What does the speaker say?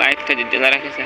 লাইটটা জ্বালা রাখেছে।